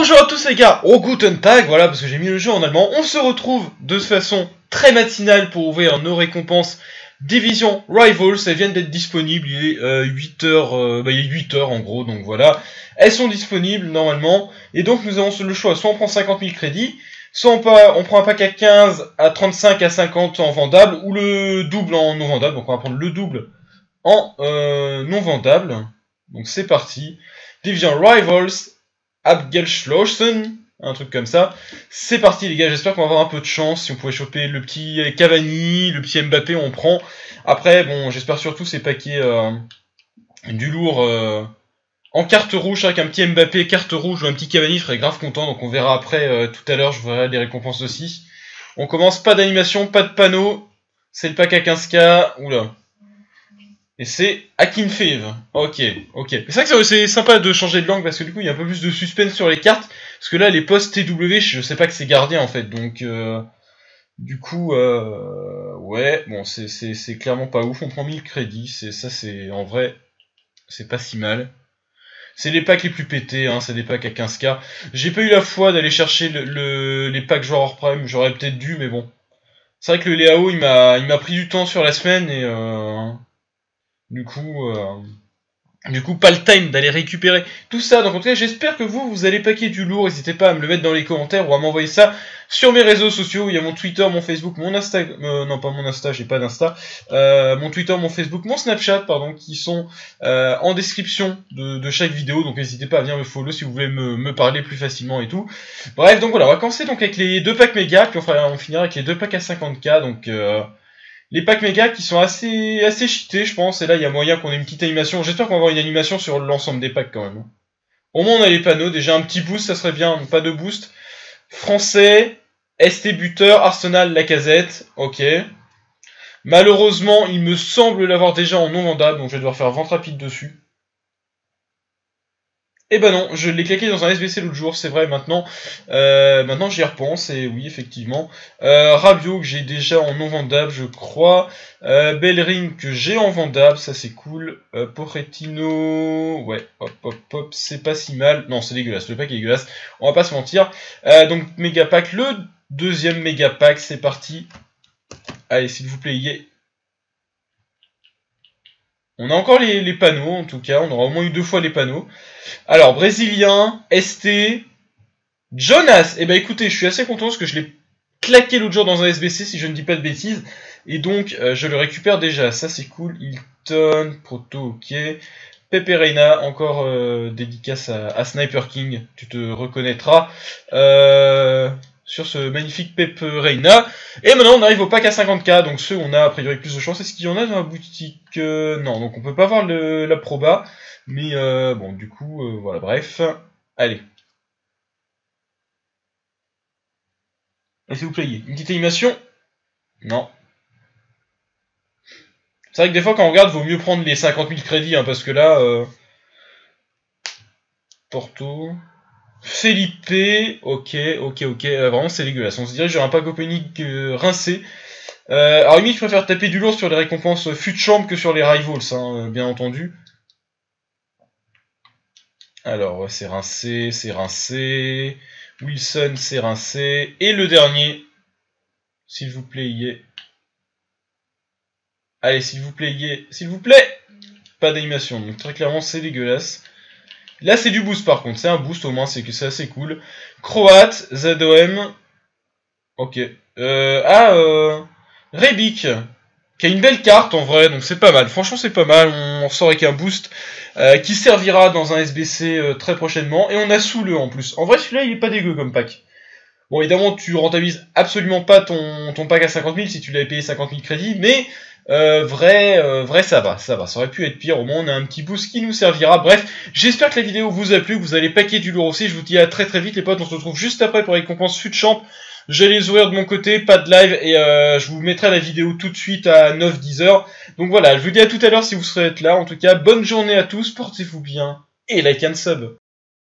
bonjour à tous les gars, au Guten Tag, voilà, parce que j'ai mis le jeu en allemand. On se retrouve de façon très matinale pour ouvrir nos récompenses Division Rivals. Elles viennent d'être disponibles, il est 8h, euh, bah, il est 8h en gros, donc voilà. Elles sont disponibles normalement, et donc nous avons le choix, soit on prend 50 000 crédits, soit on, on prend un pack à 15, à 35, à 50 en vendable, ou le double en non vendable, donc on va prendre le double en euh, non vendable. Donc c'est parti. Division Rivals, Abgelschlossen, un truc comme ça. C'est parti les gars, j'espère qu'on va avoir un peu de chance. Si on pouvait choper le petit Cavani, le petit Mbappé, on prend. Après, bon, j'espère surtout ces paquets euh, du lourd euh, en carte rouge, avec un petit Mbappé, carte rouge ou un petit Cavani, je serais grave content. Donc on verra après, euh, tout à l'heure, je verrai les récompenses aussi. On commence, pas d'animation, pas de panneau. C'est le pack à 15k. Oula. Et c'est Akinfev. Ok, ok. C'est vrai que c'est sympa de changer de langue parce que du coup il y a un peu plus de suspense sur les cartes. Parce que là les postes TW, je sais pas que c'est gardien en fait. Donc euh, du coup, euh, ouais, bon c'est clairement pas ouf. On prend 1000 crédits. Ça c'est en vrai, c'est pas si mal. C'est les packs les plus pétés, hein, c'est des packs à 15k. J'ai pas eu la foi d'aller chercher le, les packs joueurs prime, j'aurais peut-être dû, mais bon. C'est vrai que le Léao, il m'a pris du temps sur la semaine et... Euh, du coup, euh, du coup, pas le time d'aller récupérer tout ça. Donc en tout cas, j'espère que vous, vous allez paquer du lourd. N'hésitez pas à me le mettre dans les commentaires ou à m'envoyer ça sur mes réseaux sociaux. Il y a mon Twitter, mon Facebook, mon Insta, euh, non pas mon Insta, j'ai pas d'Insta. Euh, mon Twitter, mon Facebook, mon Snapchat, pardon, qui sont en description de, chaque vidéo. Donc n'hésitez pas à venir me follow si vous voulez me, parler plus facilement et tout. Bref, donc voilà, on va commencer donc avec les deux packs méga, puis on, on finira avec les deux packs à 50k. Donc les packs méga qui sont assez assez cheatés, je pense. Et là, il y a moyen qu'on ait une petite animation. J'espère qu'on va avoir une animation sur l'ensemble des packs quand même. Au moins, on a les panneaux. Déjà, un petit boost, ça serait bien. Pas de boost. Français, ST buteur, Arsenal, Lacazette. Ok. Malheureusement, il me semble l'avoir déjà en non vendable, donc je vais devoir faire vente rapide dessus. Eh ben non, je l'ai claqué dans un SBC l'autre jour, c'est vrai, maintenant euh, maintenant j'y repense, et oui, effectivement. Euh, Rabio que j'ai déjà en non vendable, je crois. Euh, Bellring que j'ai en vendable, ça c'est cool. Euh, ouais, hop, hop, hop, c'est pas si mal. Non, c'est dégueulasse, le pack est dégueulasse, on va pas se mentir. Euh, donc, méga pack, le deuxième méga pack, c'est parti. Allez, s'il vous plaît, on a encore les, panneaux, en tout cas. On aura au moins eu deux fois les panneaux. Alors, Brésilien, ST, Jonas. Eh ben écoutez, je suis assez content parce que je l'ai claqué l'autre jour dans un SBC, si je ne dis pas de bêtises. Et donc, euh, je le récupère déjà. Ça, c'est cool. Hilton, Proto, ok. Pepe Reina, encore euh, dédicace à, à, Sniper King. Tu te reconnaîtras. Euh sur ce magnifique Pep Reina. Et maintenant on arrive au pack à 50k, donc ceux on a a priori plus de chance. Est-ce qu'il y en a dans la boutique? Euh, Non, donc on peut pas voir le, la proba. Mais euh, bon, du coup, euh, voilà, bref. Allez. Et s'il vous plaît, une petite animation? Non. C'est vrai que des fois quand on regarde, vaut mieux prendre les 50 000 crédits, hein, parce que là... Porto... Felipe, ok, ok, ok, euh, vraiment c'est dégueulasse. On se dirait j'aurais un pack opening euh, rincé. Euh, alors limite je préfère taper du lourd sur les récompenses fut champ que sur les rivals, hein, bien entendu. Alors c'est rincé, c'est rincé. Wilson c'est rincé. Et le dernier, s'il vous plaît, y est. Allez, s'il vous plaît, y. S'il vous plaît Pas d'animation, donc très clairement c'est dégueulasse. Là, c'est du boost par contre. C'est un boost au moins, c'est que c'est assez cool. Croate, ZOM. Ok. Euh, ah, euh, Rebic. Qui a une belle carte en vrai, donc c'est pas mal. Franchement, c'est pas mal. On ressort avec un boost euh, qui servira dans un SBC euh, très prochainement. Et on a sous le en plus. En vrai, celui-là, il est pas dégueu comme pack. Bon, évidemment, tu rentabilises absolument pas ton, ton pack à 50 000 si tu l'avais payé 50 000 crédits, mais euh, vrai, euh, vrai, ça va, ça va. Ça aurait pu être pire. Au moins, on a un petit boost qui nous servira. Bref, j'espère que la vidéo vous a plu, que vous allez paquer du lourd aussi. Je vous dis à très très vite, les potes. On se retrouve juste après pour les récompenses fut champ. Je vais les ouvrir de mon côté, pas de live, et euh, je vous mettrai la vidéo tout de suite à 9-10 heures. Donc voilà, je vous dis à tout à l'heure si vous serez là. En tout cas, bonne journée à tous, portez-vous bien, et like and sub.